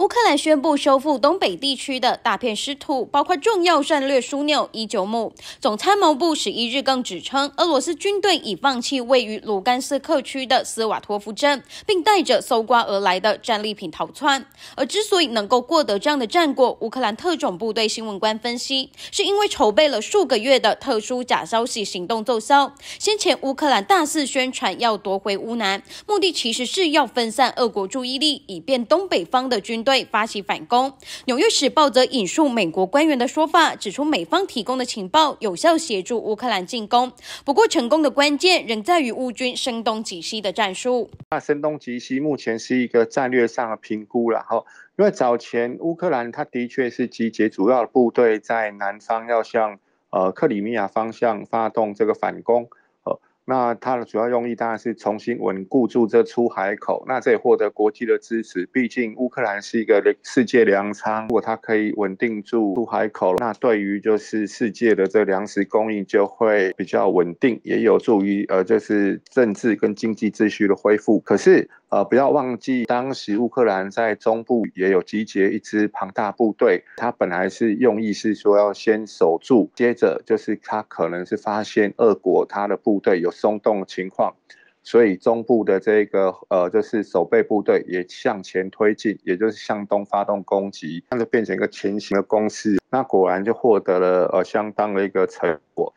乌克兰宣布收复东北地区的大片失土，包括重要战略枢纽伊久姆。总参谋部十一日更指称，俄罗斯军队已放弃位于卢甘斯克区的斯瓦托夫镇，并带着搜刮而来的战利品逃窜。而之所以能够获得这样的战果，乌克兰特种部队新闻官分析，是因为筹备了数个月的特殊假消息行动奏效。先前乌克兰大肆宣传要夺回乌南，目的其实是要分散俄国注意力，以便东北方的军队。对发起反攻，《纽约时报》则引述美国官员的说法，指出美方提供的情报有效协助乌克兰进攻。不过，成功的关键仍在于乌军声东击西的战术。那声东击西目前是一个战略上的评估了哈，因为早前乌克兰它的确是集结主要的部队在南方，要向呃克里米亚方向发动这个反攻。那它的主要用意当然是重新稳固住这出海口，那这也获得国际的支持。毕竟乌克兰是一个世界粮仓，如果它可以稳定住出海口，那对于就是世界的这粮食供应就会比较稳定，也有助于呃就是政治跟经济秩序的恢复。可是。呃，不要忘记，当时乌克兰在中部也有集结一支庞大部队，他本来是用意是说要先守住，接着就是他可能是发现俄国他的部队有松动的情况，所以中部的这个呃就是守备部队也向前推进，也就是向东发动攻击，那就变成一个前行的攻势，那果然就获得了呃相当的一个成果。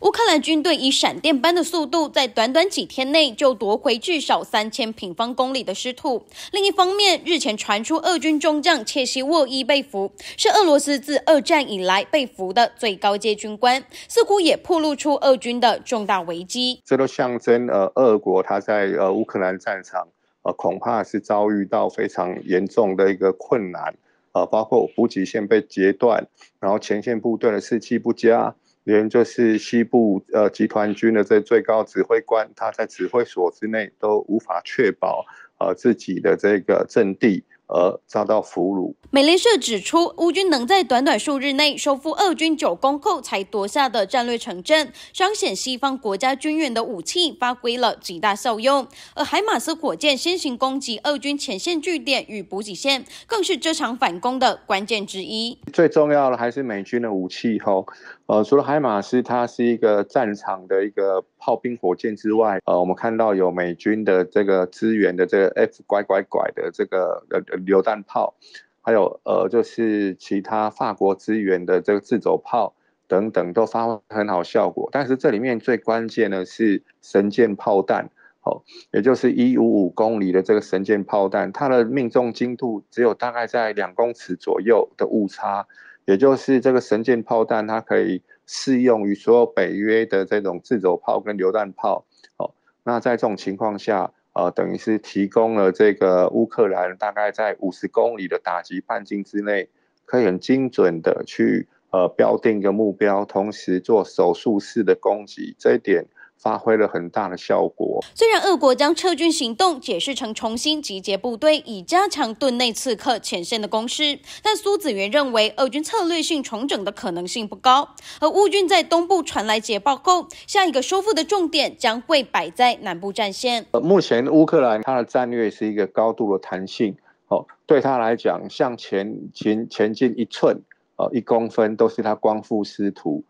乌克兰军队以闪电般的速度，在短短几天内就夺回至少三千平方公里的失土。另一方面，日前传出俄军中将切西沃伊被俘，是俄罗斯自二战以来被俘的最高阶军官，似乎也暴露出俄军的重大危机。这都象征呃，俄国他在呃乌克兰战场呃恐怕是遭遇到非常严重的一个困难呃，包括补给线被截断，然后前线部队的士气不佳。连就是西部呃集团军的这最高指挥官，他在指挥所之内都无法确保呃自己的这个阵地。而遭到俘虏。美联社指出，乌军能在短短数日内收复俄军九攻后才夺下的战略城镇，彰显西方国家军援的武器发挥了极大效用。而海马斯火箭先行攻击俄军前线据点与补给线，更是这场反攻的关键之一。最重要的还是美军的武器吼，呃，除了海马斯它是一个战场的一个炮兵火箭之外，呃，我们看到有美军的这个支援的这个 F 拐拐拐的这个呃。榴弹炮，还有呃，就是其他法国支援的这个自走炮等等，都发挥很好效果。但是这里面最关键的是神箭炮弹，哦，也就是一五五公里的这个神箭炮弹，它的命中精度只有大概在两公尺左右的误差，也就是这个神箭炮弹它可以适用于所有北约的这种自走炮跟榴弹炮。哦，那在这种情况下。呃，等于是提供了这个乌克兰大概在五十公里的打击半径之内，可以很精准的去呃标定一个目标，同时做手术式的攻击，这一点。发挥了很大的效果。虽然俄国将撤军行动解释成重新集结部队，以加强顿内刺客前线的攻势，但苏子元认为，俄军策略性重整的可能性不高。而乌军在东部传来捷报后，下一个收复的重点将会摆在南部战线。目前乌克兰它的战略是一个高度的弹性，哦，对他来讲，向前前前进一寸，呃，一公分都是他光复师徒。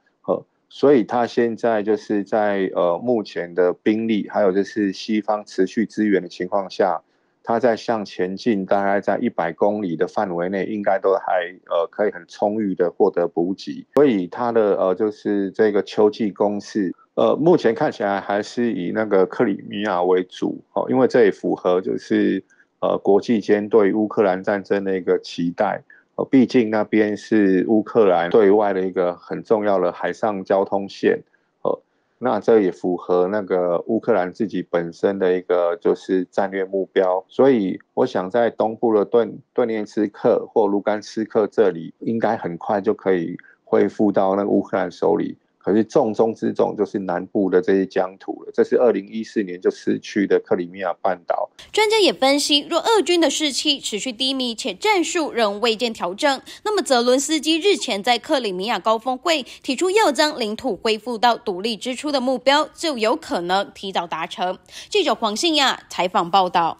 所以，他现在就是在呃目前的兵力，还有就是西方持续支援的情况下，他在向前进，大概在一百公里的范围内，应该都还呃可以很充裕的获得补给。所以，他的呃就是这个秋季攻势，呃目前看起来还是以那个克里米亚为主哦，因为这也符合就是呃国际间对乌克兰战争的一个期待。毕竟那边是乌克兰对外的一个很重要的海上交通线，呃，那这也符合那个乌克兰自己本身的一个就是战略目标，所以我想在东部的顿顿涅茨克或卢甘斯克这里，应该很快就可以恢复到那个乌克兰手里。可是重中之重就是南部的这些疆土了，这是二零一四年就失去的克里米亚半岛。专家也分析，若俄军的士气持续低迷，且战术仍未见调整，那么泽伦斯基日前在克里米亚高峰会提出要将领土恢复到独立之初的目标，就有可能提早达成。记者黄信亚采访报道。